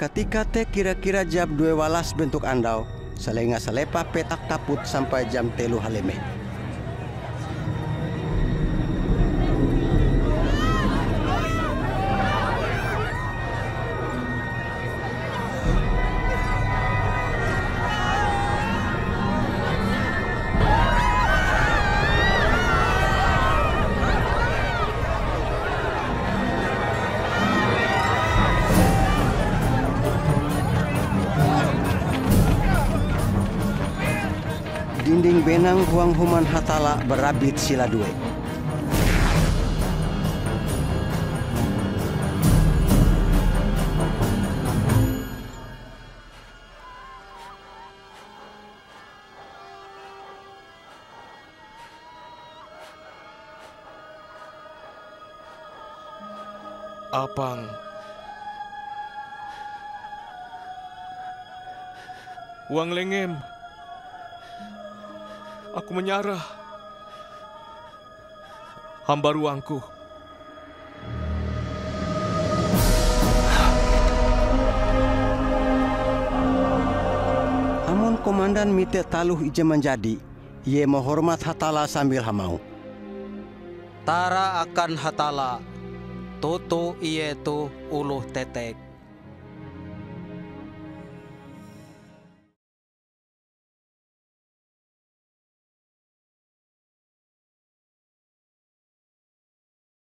Ketika teh kira-kira jam dua walas bentuk andau, selenga selepa petak taput sampai jam telu haleme. Dinding benang huang human hatala berabit sila dua. Apang. Uang lengem. Aku menyerah. Hamba ruangku. Amun komandan mite taluh ije menjadi, ia menghormat hatala sambil hamau. Tara akan hatala. Tutu iye tu uluh tetek.